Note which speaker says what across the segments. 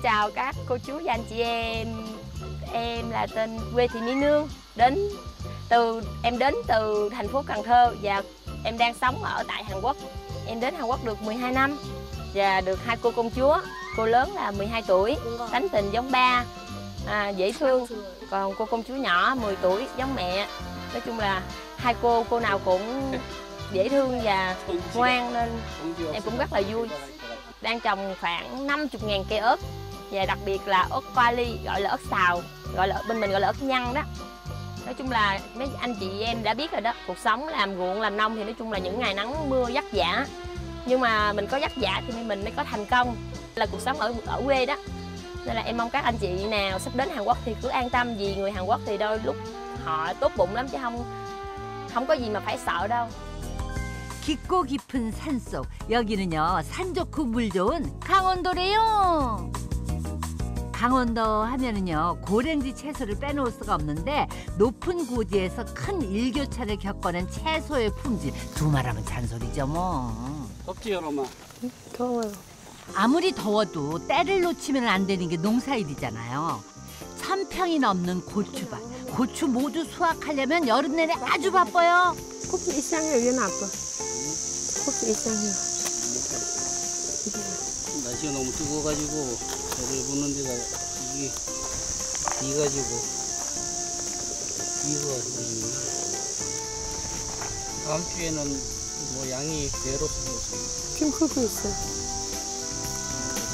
Speaker 1: Xin chào các cô chú và anh chị em. Em là tên Quê Thị Mỹ Nương. Đến từ em đến từ thành phố Cần Thơ và em đang sống ở tại Hàn Quốc. Em đến Hàn Quốc được 12 năm và được hai cô công chúa. Cô lớn là 12 tuổi, tánh tình giống ba, à, dễ thương. Còn cô công chúa nhỏ 10 tuổi giống mẹ. Nói chung là hai cô cô nào cũng dễ thương và ngoan nên em cũng rất là vui đang trồng khoảng 50.000 cây ớt và đặc biệt là ớt quali gọi là ớt xào gọi là bên mình gọi là ớt nhăn đó nói chung là mấy anh chị em đã biết rồi đó cuộc sống làm ruộng làm nông thì nói chung là những ngày nắng mưa vất vả nhưng mà mình có vất vả thì mình mới có thành công là cuộc sống ở ở quê đó nên là em mong các anh chị nào sắp đến Hàn Quốc thì cứ an tâm vì người Hàn Quốc thì đôi lúc họ tốt bụng lắm chứ không không có gì mà phải sợ đâu
Speaker 2: 깊고 깊은 산속 여기는요 산 좋고 물 좋은 강원도래요 강원도 하면은요 고랭지 채소를 빼놓을 수가 없는데 높은 고지에서 큰 일교차를 겪어낸 채소의 품질. 두 말하면 잔소리죠 뭐.
Speaker 3: 덥지 여러마?
Speaker 1: 더워요.
Speaker 2: 아무리 더워도 때를 놓치면 안 되는 게 농사일이잖아요. 천 평이 넘는 고추밭. 고추 모두 수확하려면 여름 내내 아주 바빠요.
Speaker 1: 고추 이상해요? 얘는 아빠. 고추 이상해요?
Speaker 3: 날씨가 너무 뜨거워가지고 저를 보는 데가 이게 이가지고 이거 다음 주에는 뭐 양이 배로 쓰고
Speaker 1: 지금 크고 있어요.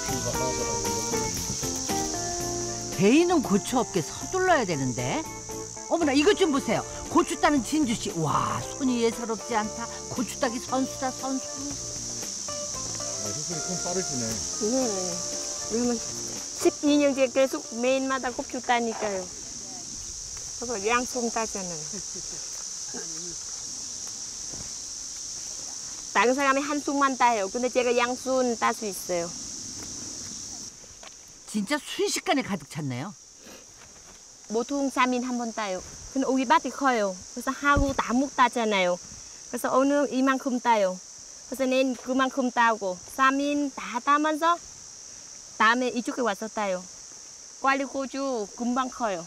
Speaker 3: 비가 하더라고요.
Speaker 2: 베이는 고추 업계 서둘러야 되는데. 어머나 이것 좀 보세요. 고추 따는 진주 씨. 와 손이 예사롭지 않다. 고추 따기 선수다 선수.
Speaker 4: 아, 효술이 좀 빠르시네.
Speaker 1: 네 왜냐면 12년째 계속 매일마다 고추 따니까요 그거 양손 따잖아요 다른 사람이 한 손만 따요 근데 제가 양손 딸수 있어요
Speaker 2: 진짜 순식간에 가득 찼네요
Speaker 1: 보통 3인 한 번 따요. 근데 우리 밭이 커요. 그래서 하루 다못 따잖아요. 그래서 오늘 이만큼 따요. 그래서 낸 그만큼 따고 3인 다 따면서 다음에 이쪽에 와서 따요. 꽈리 고추 금방 커요.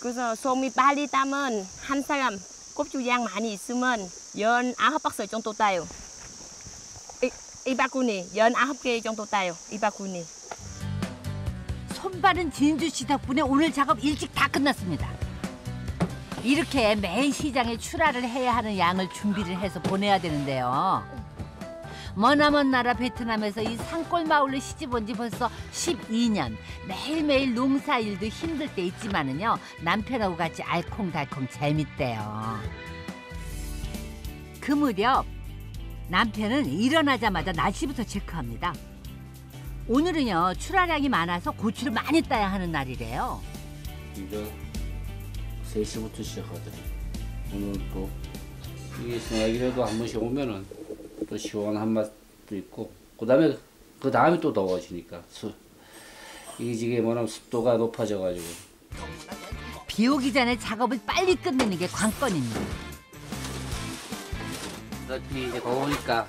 Speaker 1: 그래서 소미 빨리 따면 한 사람 고추 양 많이 있으면 연 아홉 박스 정도 따요. 이, 이 바구니 연 아홉 개 정도 따요. 이 바구니.
Speaker 2: 손빠른 진주 씨 덕분에 오늘 작업 일찍 다 끝났습니다 이렇게 매일 시장에 출하를 해야 하는 양을 준비를 해서 보내야 되는데요 머나먼 나라 베트남에서 이 산골 마을로 시집 온 지 벌써 12년. 매일매일 농사일도 힘들 때 있지만은요 남편하고 같이 알콩달콩 재밌대요. 그 무렵 남편은 일어나자마자 날씨부터 체크합니다. 오늘은요 출하량이 많아서 고추를 많이 따야 하는 날이래요.
Speaker 3: 이제 3시부터 시작하더니 오늘 또 이게 생각이라도 한 번씩 오면은 또 시원한 맛도 있고 그 다음에 그 다음에 또 더워지니까 수, 이게 뭐냐면 습도가 높아져 가지고
Speaker 2: 비 오기 전에 작업을 빨리 끝내는 게 관건입니다
Speaker 3: 어차피 이제 더우니까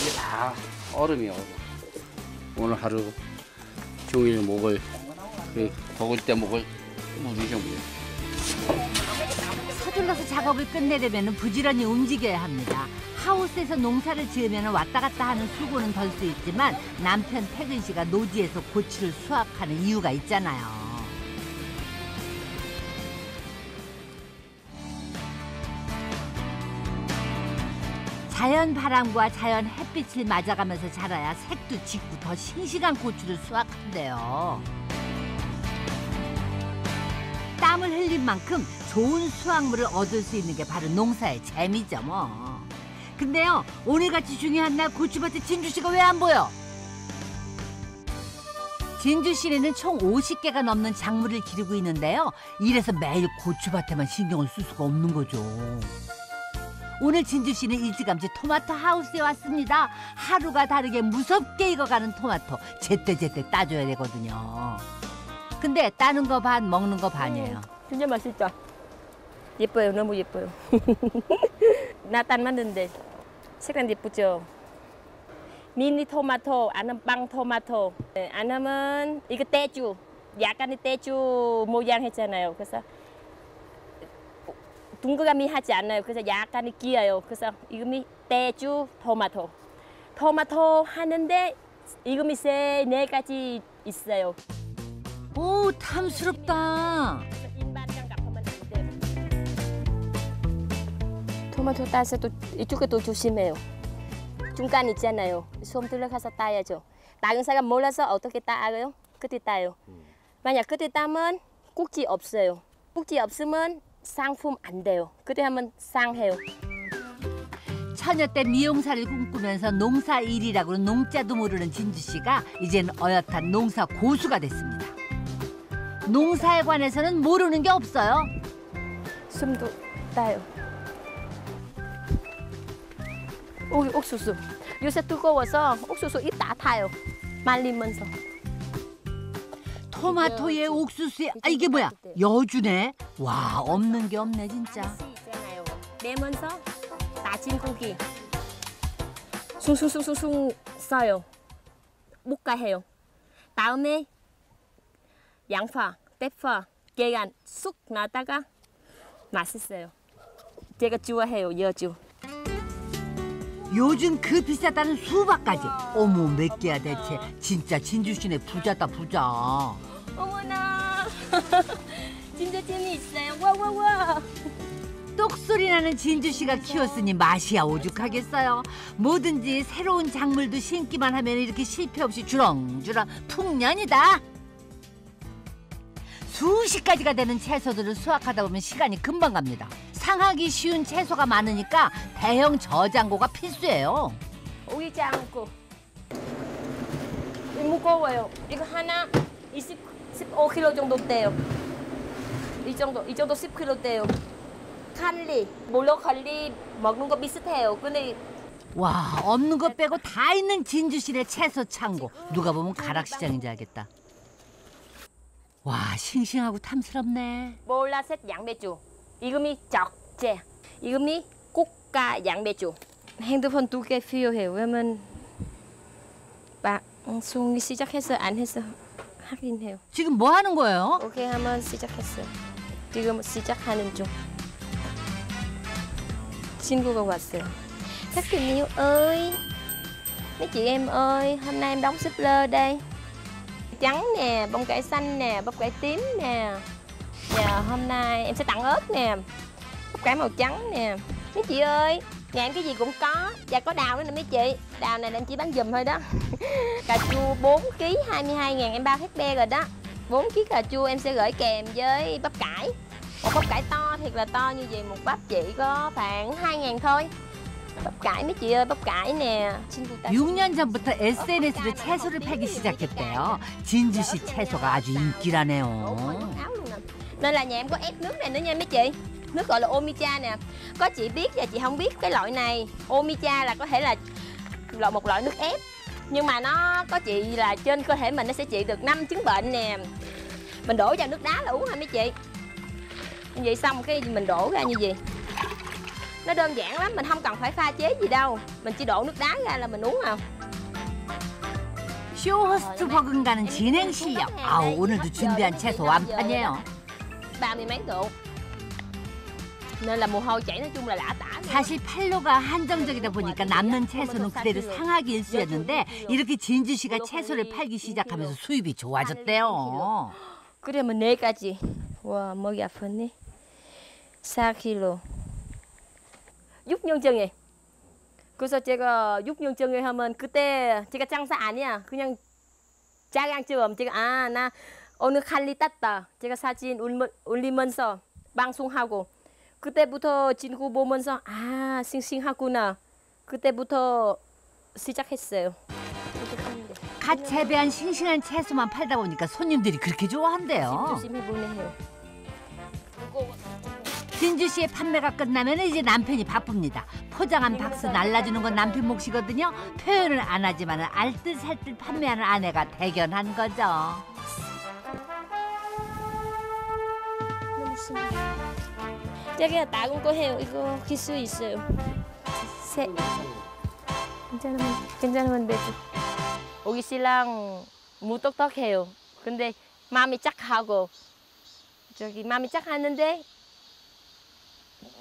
Speaker 3: 이게 다 얼음이요. 오늘 하루 종일 목을 그 먹을 때 목을 물이죠 물.
Speaker 2: 서둘러서 작업을 끝내려면 부지런히 움직여야 합니다 하우스에서 농사를 지으면 왔다 갔다 하는 수고는 덜 수 있지만 남편 태근 씨가 노지에서 고추를 수확하는 이유가 있잖아요 자연 바람과 자연 햇빛을 맞아가면서 자라야 색도 짙고 더 싱싱한 고추를 수확한대요. 땀을 흘린 만큼 좋은 수확물을 얻을 수 있는 게 바로 농사의 재미죠 뭐. 근데요 오늘같이 중요한 날 고추밭에 진주씨가 왜 안 보여? 진주시에는 총 50개가 넘는 작물을 기르고 있는데요. 이래서 매일 고추밭에만 신경을 쓸 수가 없는 거죠. 오늘 진주 씨는 일찌감치 토마토 하우스에 왔습니다. 하루가 다르게 무섭게 익어가는 토마토 제때제때 따줘야 되거든요. 근데 따는 거 반, 먹는 거 반이에요.
Speaker 1: 진짜 맛있다. 예뻐요, 너무 예뻐요. 나딴 만드는데 색깔 예쁘죠? 미니 토마토 아니면 빵 토마토 네, 아니면 이거 떼주 약간의 떼주 모양 했잖아요. 그래서 둥그감이 하지 않아요. 그래서 약간의 끼어요. 그래서 이름이 떼주 토마토. 토마토 하는데 이름이 세네 가지 있어요.
Speaker 2: 오 탐스럽다.
Speaker 1: 토마토 따서 또 이쪽에 또 조심해요. 중간 있잖아요. 손 들어가서 따야죠. 다른 사람 몰라서 어떻게 따요? 끝에 따요. 만약 끝에 따면 꼭지 없어요. 꼭지 없으면 상품 안 돼요. 그때 하면 상해요.
Speaker 2: 처녀 때 미용사를 꿈꾸면서 농사 일이라고는 농자도 모르는 진주 씨가 이젠 어엿한 농사 고수가 됐습니다. 농사에 관해서는 모르는 게 없어요.
Speaker 1: 숨도 따요. 옥수수. 요새 뜨거워서 옥수수 잎다 타요. 말리면서.
Speaker 2: 토마토에 옥수수에 아 이게 뭐야 여주네. 와 없는 게 없네 진짜.
Speaker 1: 있잖아요. 내면서 다진 고기 숭숭숭숭숭 써요. 볶아해요. 다음에 양파, 대파, 계란 쑥 넣다가 맛있어요. 제가 좋아해요, 여주.
Speaker 2: 요즘 그 비싸다는 수박까지. 어머 몇 개야 대체. 진짜 진주 씨네 부자다 부자.
Speaker 1: 어머나, 진짜 재미있어요. 와와와.
Speaker 2: 똑소리 나는 진주 씨가 키웠으니 맛이야 오죽하겠어요. 뭐든지 새로운 작물도 심기만 하면 이렇게 실패 없이 주렁주렁 풍년이다. 수십 가지가 되는 채소들을 수확하다 보면 시간이 금방 갑니다. 상하기 쉬운 채소가 많으니까 대형 저장고가 필수예요.
Speaker 1: 오이지 않고 이 무거워요. 이거 하나 20, 15kg 정도 돼요. 이 정도, 이 정도 10kg 돼요. 칼리, 몰로컬리 먹는 거 비슷해요. 근데
Speaker 2: 와 없는 것 빼고 다 있는 진주 씨네 채소 창고. 누가 보면 가락시장인 줄 알겠다. 와 싱싱하고 탐스럽네.
Speaker 1: 몰라셋 양배추. 이금이 적재. 이금이 꽃가 양배추. 핸드폰 두 개 필요해요. 왜냐면 방송이 시작해서 안 해서 하긴 해요.
Speaker 2: 지금 뭐 하는 거예요?
Speaker 1: 오케이 하면 시작했어요. 지금 시작하는 중. 친구가 왔어요. Các tình yêu ơi, mấy chị em ơi, hôm nay em đóng shipper đây. Trắng nè, bông cải xanh nè, bông cải tím nè. Và hôm nay em sẽ tặng ớt nè, bông cải màu trắng nè. Mấy chị ơi, nhà em cái gì cũng có. Và có đào nữa nè mấy chị. Đào này là em chỉ bán giùm thôi đó. cà chua 4 kg 22 ngàn em bao hết be rồi đó. 4 kg cà chua em sẽ gửi kèm với bắp cải một bắp cải to thiệt là to như vậy một bắp chỉ có khoảng 2 ngàn thôi bắp cải mấy chị ơi bắp cải nè 친구 따
Speaker 2: 6년 전부터 SNS로 채소를 팔기 시작했대요. 진주 씨 채소가 아주
Speaker 1: Ủa,
Speaker 2: 인기라네요.
Speaker 1: áo luôn nè nên là nhà em có ép nước này nữa nha mấy chị nước gọi là omicha nè có chị biết và chị không biết cái loại này omicha là có thể là loại một loại nước ép nhưng mà nó có chị là trên cơ thể mình nó sẽ trị được năm chứng bệnh nè mình đổ vào nước đá là uống hả mấy chị như vậy xong cái mình đổ ra như vậy nó đơn giản lắm mình không cần phải pha chế gì đâu mình chỉ đổ nước đá ra là mình uống à
Speaker 2: 쇼호스트 버금가는 진행 실력. 아우 오늘도 준비한 채소 완판이에요.
Speaker 1: Ba mươi mấy độ. Nên là mồ hôi chảy nói chung là lã tả.
Speaker 2: 사실 팔로가 한정적이다 보니까 남는 채소는 그대로 상하기 일쑤였는데 이렇게 진주 씨가 채소를 팔기 시작하면서 수입이 좋아졌대요.
Speaker 1: 그러면 네 가지. 와 머리 아프네. 4kg 6년정에. 그래서 제가 6년정에 하면 그때 제가 장사 아니야. 그냥 자랑처럼 제가 아나 오늘 칼리 땄다 제가 사진 올리- 올리면서 방송하고 그때부터 친구 보면서 아 싱싱하구나 그때부터 시작했어요.
Speaker 2: 갓 재배한 싱싱한 채소만 팔다 보니까 손님들이 그렇게 좋아한대요.
Speaker 1: 조심히 보내요
Speaker 2: 진주 씨의 판매가 끝나면 이제 남편이 바쁩니다. 포장한 박스 날라주는 건 남편 몫이거든요. 표현을 안 하지만 알뜰살뜰 판매하는 아내가 대견한 거죠.
Speaker 1: 심해. 자기가 나온 거 해요. 이거 기술 있어요. 세. 괜찮으면 괜찮으면 되지. 우리 신랑 무똑똑해요. 근데 마음이 짝하고 저기 마음이 짝하는데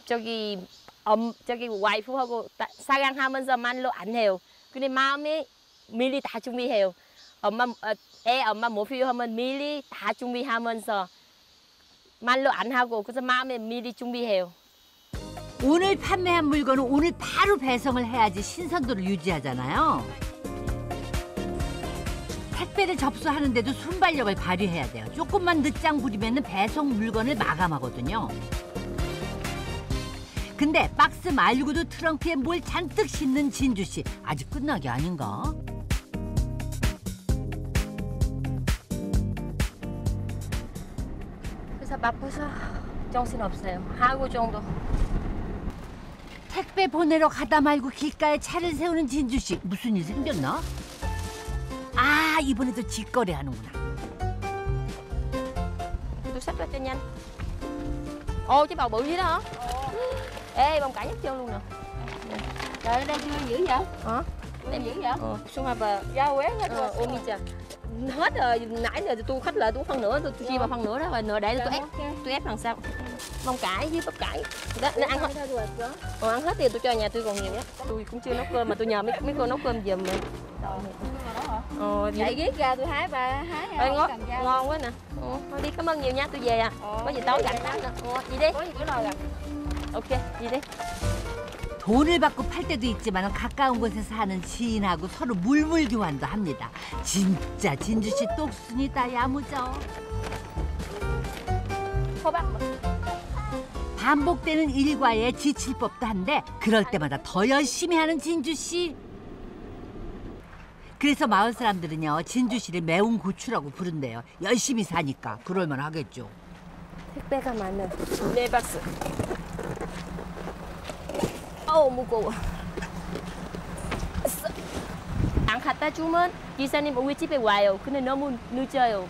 Speaker 1: 저기 엄 저기 와이프하고 따- 사랑하면서 말로 안 해요. 근데 마음이 미리 다 준비해요. 엄마 어, 애 엄마 뭐 필요하면 미리 다 준비하면서 말로 안 하고 그래서 마음에 미리 준비해요.
Speaker 2: 오늘 판매한 물건은 오늘 바로 배송을 해야지 신선도를 유지하잖아요. 택배를 접수하는데도 순발력을 발휘해야 돼요. 조금만 늦장 부리면 배송 물건을 마감하거든요. 근데 박스 말고도 트렁크에 뭘 잔뜩 싣는 진주 씨 아직 끝나기 아닌가?
Speaker 1: 바빠서 정신 없어요. 하루 정도.
Speaker 2: 택배 보내러 가다 말고 길가에 차를 세우는 진주 씨 무슨 일 생겼나? 아 이번에도 직거래 하는구나.
Speaker 1: Cho nhanh. Ô chứ bầu bự vậy đó? Ê bông cải nhấp chân luôn nè.
Speaker 5: Trời đang chưa dữ vậy?
Speaker 1: Hả?
Speaker 5: Đang dữ vậy?
Speaker 1: Ờ, xuống mà bà
Speaker 5: Ra quét hết
Speaker 1: ờ,
Speaker 5: rồi.
Speaker 1: ôm đi. Hết rồi, nãy giờ tôi khách lợi tôi phân nửa, tôi, chia vào phân nửa đó rồi, nửa để tôi ép, tôi ép đằng sau. Bông cải với bắp cải. Đó, nó ăn hết. Ờ, ăn hết thì tôi cho nhà tôi còn nhiều lắm. Tôi cũng chưa nấu cơm mà tôi nhờ mấy mấy cô nấu cơm giùm mà. Ờ, vậy
Speaker 5: ghét ra tôi hái bà hái
Speaker 1: ngon, ngon quá nè. Ừ, thôi đi cảm ơn nhiều nha, tôi về à.
Speaker 5: Ờ,
Speaker 1: Có gì tối gặp nữa. Ờ, gì đi. Ok, gì đi.
Speaker 2: 돈을 받고 팔 때도 있지만 가까운 곳에서 하는 지인하고 서로 물물 교환도 합니다. 진짜 진주 씨 똑순이다 야무져. 반복되는 일과에 지칠 법도 한데 그럴 때마다 더 열심히 하는 진주 씨. 그래서 마을 사람들은요 진주 씨를 매운 고추라고 부른대요. 열심히 사니까 그럴만 하겠죠.
Speaker 1: 택배가 많아. 네 박스. 어우 무거워. 안 갖다 주면 기사님 우리 집에 와요. 근데 너무 늦어요.